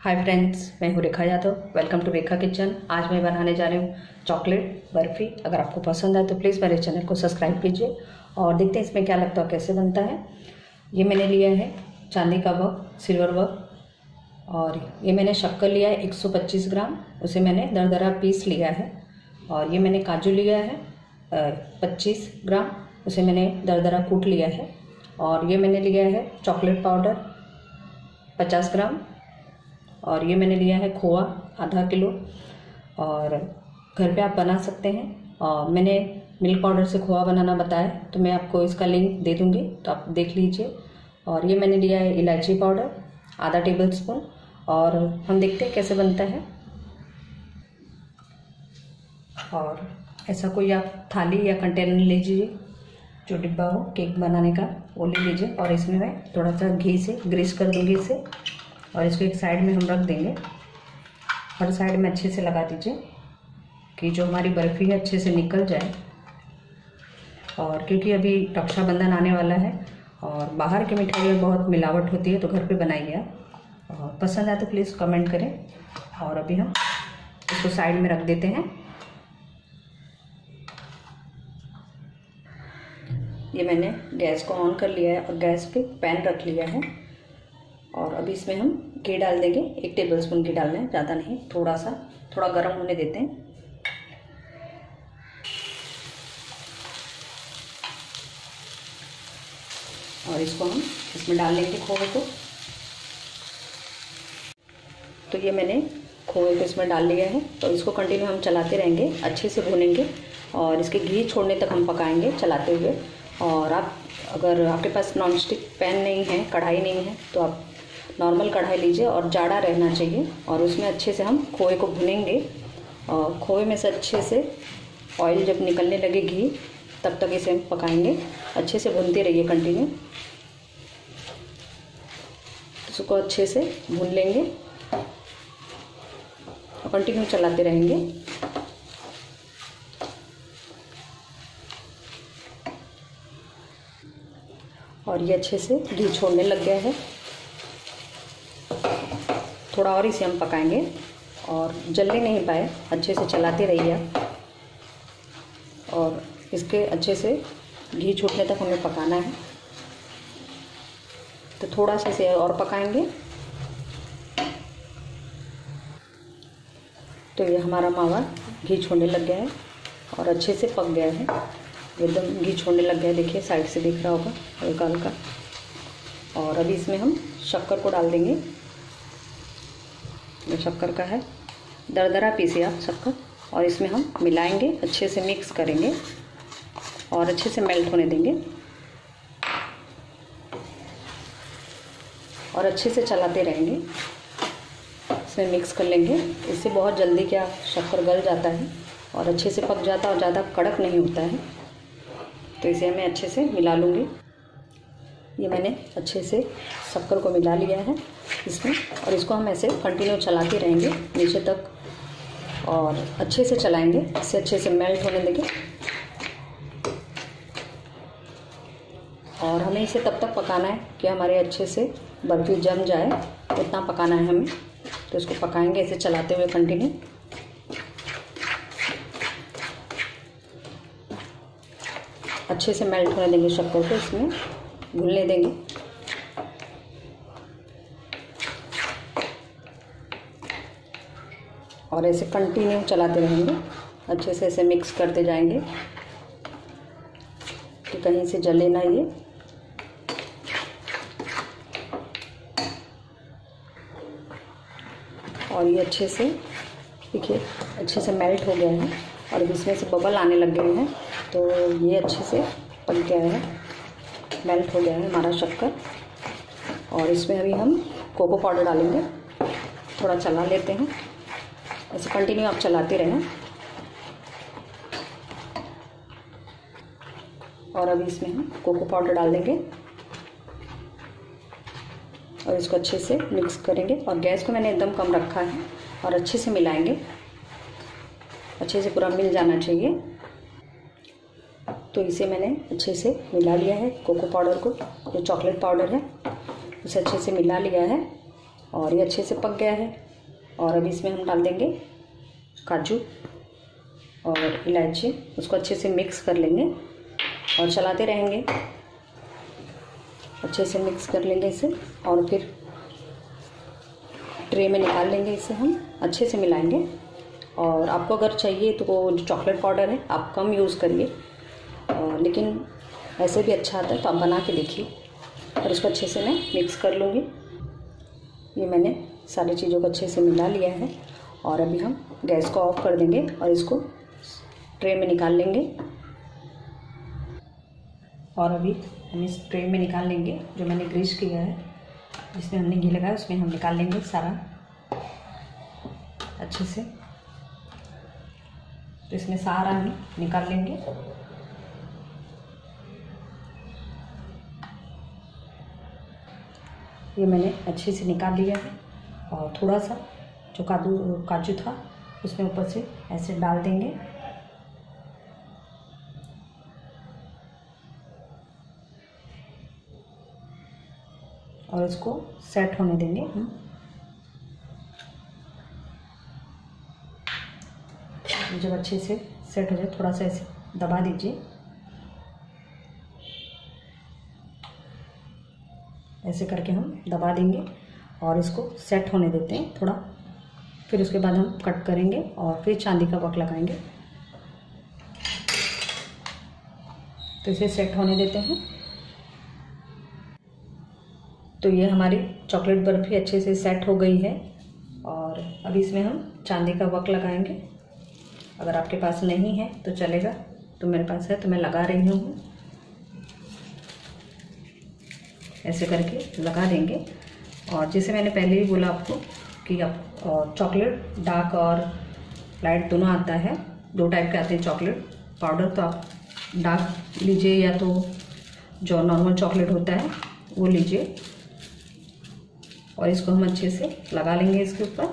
हाय friends मैं हूँ Rekha Yadav. Welcome to Rekha kitchen आज मैं बनाने जा रही हूँ चॉकलेट बर्फ़ी। अगर आपको पसंद आए तो प्लीज़ मेरे चैनल को सब्सक्राइब कीजिए और देखते हैं इसमें क्या लगता है, कैसे बनता है। ये मैंने लिया है चांदी का वर्क सिल्वर वर्क और ये मैंने शक्कर लिया है 125 ग्राम। उसे मैंने दरदरा पीस लिया है और ये मैंने काजू लिया है पच्चीस ग्राम। उसे मैंने दरदरा कूट लिया है और ये मैंने लिया है चॉकलेट पाउडर पचास ग्राम। और ये मैंने लिया है खोआ, आधा किलो। और घर पे आप बना सकते हैं। और मैंने मिल्क पाउडर से खोआ बनाना बताया तो मैं आपको इसका लिंक दे दूँगी तो आप देख लीजिए। और ये मैंने लिया है इलायची पाउडर, आधा टेबल स्पून और हम देखते हैं कैसे बनता है। और ऐसा कोई आप थाली या कंटेनर लीजिए, जो डिब्बा हो, केक बनाने का, वो ले लीजिए। और इसमें मैं थोड़ा सा घी से, ग्रीस कर दूँगी इसे। और इसको एक साइड में हम रख देंगे। हर साइड में अच्छे से लगा दीजिए कि जो हमारी बर्फ़ी है अच्छे से निकल जाए। और क्योंकि अभी रक्षाबंधन आने वाला है और बाहर की मिठाई में बहुत मिलावट होती है तो घर पे बनाइए आप। और पसंद आए तो प्लीज़ कमेंट करें। और अभी हम इसको साइड में रख देते हैं। ये मैंने गैस को ऑन कर लिया है और गैस पे पैन रख लिया है। और अभी इसमें हम घी डाल देंगे। एक टेबल स्पून घी डालना है, ज़्यादा नहीं थोड़ा सा थोड़ा गर्म होने देते हैं। और इसको हम इसमें डाल लेंगे खोए को। तो ये मैंने खोए को इसमें डाल लिया है। तो इसको कंटिन्यू हम चलाते रहेंगे, अच्छे से भूनेंगे। और इसके घी छोड़ने तक हम पकाएँगे चलाते हुए। और आप, अगर आपके पास नॉन स्टिक पैन नहीं है, कढ़ाई नहीं है तो आप नॉर्मल कढ़ाई लीजिए और जाड़ा रहना चाहिए और उसमें अच्छे से हम खोए को भुनेंगे। और खोए में से अच्छे से ऑयल जब निकलने लगे घी, तब तक इसे हम पकाएँगे। अच्छे से भूनते रहिए कंटिन्यू इसको अच्छे से भून लेंगे। कंटिन्यू चलाते रहेंगे। और ये अच्छे से घी छोड़ने लग गया है। थोड़ा और इसे हम पकाएँगे और जलने नहीं पाए, अच्छे से चलाते रहिए और इसके अच्छे से घी छूटने तक हमें पकाना है। तो थोड़ा सा इसे और पकाएँगे। तो ये हमारा मावा घी छोड़ने लग गया है और अच्छे से पक गया है। एकदम घी छोड़ने लग गया है। देखिए, साइड से दिख रहा होगा हल्का हल्का और अभी इसमें हम शक्कर को डाल देंगे। ये शक्कर का है, दरदरा पीसे आप शक्कर और इसमें हम मिलाएँगे, अच्छे से मिक्स करेंगे और अच्छे से मेल्ट होने देंगे। और अच्छे से चलाते रहेंगे। इसमें मिक्स कर लेंगे। इससे बहुत जल्दी क्या शक्कर गल जाता है और अच्छे से पक जाता है और ज़्यादा कड़क नहीं होता है। तो इसे मैं अच्छे से मिला लूँगी। ये मैंने अच्छे से शक्कर को मिला लिया है इसमें। और इसको हम ऐसे कंटिन्यू चलाते रहेंगे नीचे तक। और अच्छे से चलाएँगे, इससे अच्छे से मेल्ट होने देंगे। और हमें इसे तब तक पकाना है कि हमारे अच्छे से बर्फ़ी जम जाए। उतना पकाना है हमें। तो इसको पकाएँगे इसे चलाते हुए कंटिन्यू अच्छे से मेल्ट होने देंगे शक्कर को इसमें। घुलने देंगे। और ऐसे कंटिन्यू चलाते रहेंगे। अच्छे से ऐसे मिक्स करते जाएँगे कि कहीं से जले ना ये। और ये अच्छे से, देखिए, अच्छे से मेल्ट हो गया है। और इसमें से बबल आने लग गए हैं। तो ये अच्छे से पक गया है। मेल्ट हो गया है हमारा शक्कर। और इसमें अभी हम कोको पाउडर डालेंगे। थोड़ा चला लेते हैं। ऐसे कंटिन्यू आप चलाते रहें। और अभी इसमें हम कोको पाउडर डाल देंगे। और इसको अच्छे से मिक्स करेंगे। और गैस को मैंने एकदम कम रखा है। और अच्छे से मिलाएँगे। अच्छे से पूरा मिल जाना चाहिए। तो इसे मैंने अच्छे से मिला लिया है, कोको पाउडर को, जो चॉकलेट पाउडर है, उसे अच्छे से मिला लिया है और ये अच्छे से पक गया है। और अब इसमें हम डाल देंगे काजू और इलायची, उसको अच्छे से मिक्स कर लेंगे और चलाते रहेंगे। अच्छे से मिक्स कर लेंगे इसे और फिर ट्रे में निकाल लेंगे इसे हम, अच्छे से मिलाएँगे। और आपको अगर चाहिए तो वो जो चॉकलेट पाउडर है, आप कम यूज़ करिए। लेकिन ऐसे भी अच्छा आता है तो आप बना के देखिए। और इसको अच्छे से मैं मिक्स कर लूँगी। ये मैंने सारी चीज़ों को अच्छे से मिला लिया है। और अभी हम गैस को ऑफ़ कर देंगे और इसको ट्रे में निकाल लेंगे। और अभी हम इस ट्रे में निकाल लेंगे, जो मैंने ग्रीस किया है। जिसमें हमने घी लगाया, उसमें हम निकाल लेंगे सारा। अच्छे से। तो इसमें सारा हम निकाल लेंगे। ये मैंने अच्छे से निकाल लिया है और थोड़ा सा जो काजू काजू था, उसमें ऊपर से ऐसे डाल देंगे। और इसको सेट होने देंगे हम। जब अच्छे से सेट हो जाए, थोड़ा सा ऐसे दबा दीजिए। ऐसे करके हम दबा देंगे और इसको सेट होने देते हैं थोड़ा। फिर उसके बाद हम कट करेंगे और फिर चांदी का वक लगाएँगे। तो इसे सेट होने देते हैं। तो ये हमारी चॉकलेट बर्फ़ी अच्छे से सेट हो गई है और अभी इसमें हम चांदी का वक लगाएँगे। अगर आपके पास नहीं है तो चलेगा। तो मेरे पास है तो मैं लगा रही हूँ। ऐसे करके लगा देंगे। और जैसे मैंने पहले ही बोला आपको कि आप चॉकलेट डार्क और लाइट दोनों आता है। दो टाइप के आते हैं चॉकलेट पाउडर तो आप डार्क लीजिए या तो जो नॉर्मल चॉकलेट होता है, वो लीजिए। और इसको हम अच्छे से लगा लेंगे इसके ऊपर।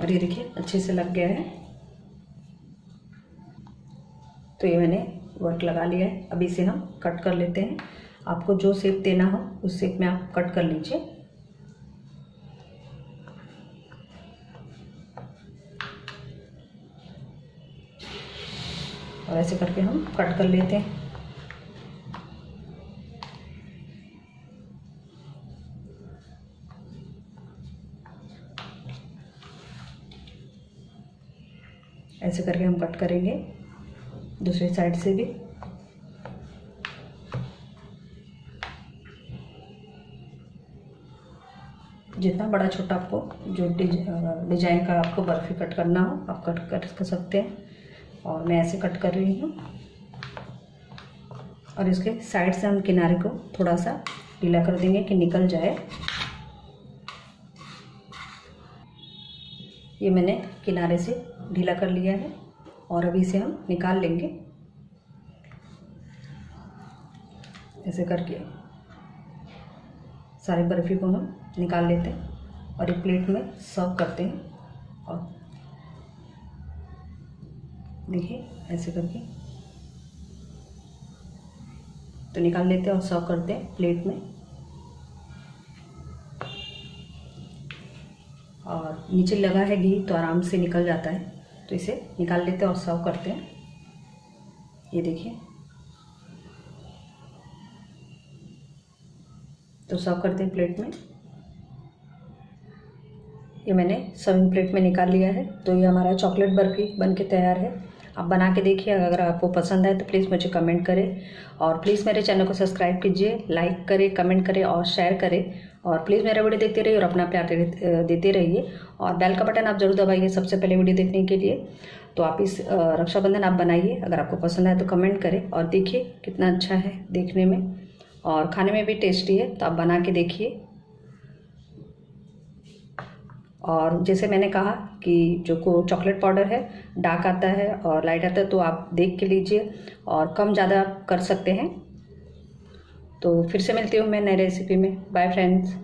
और ये देखिए, अच्छे से लग गया है। तो ये मैंने वर्क लगा लिया है। अभी इसे हम कट कर लेते हैं। आपको जो शेप देना हो, उस शेप में आप कट कर लीजिए। और ऐसे करके हम कट कर लेते हैं। ऐसे करके हम कट करेंगे। दूसरी साइड से भी। जितना बड़ा छोटा आपको जो डिज़ाइन का आपको बर्फ़ी कट करना हो, आप कट कर सकते हैं। और मैं ऐसे कट कर रही हूँ। और इसके साइड से हम किनारे को थोड़ा सा ढीला कर देंगे कि निकल जाए। ये मैंने किनारे से ढीला कर लिया है और अभी इसे हम निकाल लेंगे। ऐसे करके सारी बर्फ़ी को हम निकाल लेते हैं और एक प्लेट में सर्व करते हैं। और देखिए, ऐसे करके। तो निकाल लेते हैं और सर्व करते हैं प्लेट में। और नीचे लगा है घी तो आराम से निकल जाता है। तो इसे निकाल लेते हैं और सर्व करते हैं। ये देखिए। तो सर्व करते हैं प्लेट में। ये मैंने सर्विंग प्लेट में निकाल लिया है। तो ये हमारा चॉकलेट बर्फ़ी बन के तैयार है। आप बना के देखिए, अगर आपको पसंद आए तो प्लीज़ मुझे कमेंट करें। और प्लीज़ मेरे चैनल को सब्सक्राइब कीजिए लाइक करें कमेंट करें और शेयर करें। और प्लीज़ मेरा वीडियो देखते रहिए और अपना प्यार देते रहिए। और बेल का बटन आप ज़रूर दबाइए सबसे पहले वीडियो देखने के लिए। तो आप इस रक्षाबंधन आप बनाइए। अगर आपको पसंद आए तो कमेंट करें। और देखिए कितना अच्छा है देखने में। और खाने में भी टेस्टी है तो आप बना के देखिए। और जैसे मैंने कहा कि जो को चॉकलेट पाउडर है डार्क आता है और लाइट आता है तो आप देख के लीजिए और कम ज़्यादा कर सकते हैं। तो फिर से मिलती हूँ मैं नई रेसिपी में। Bye friends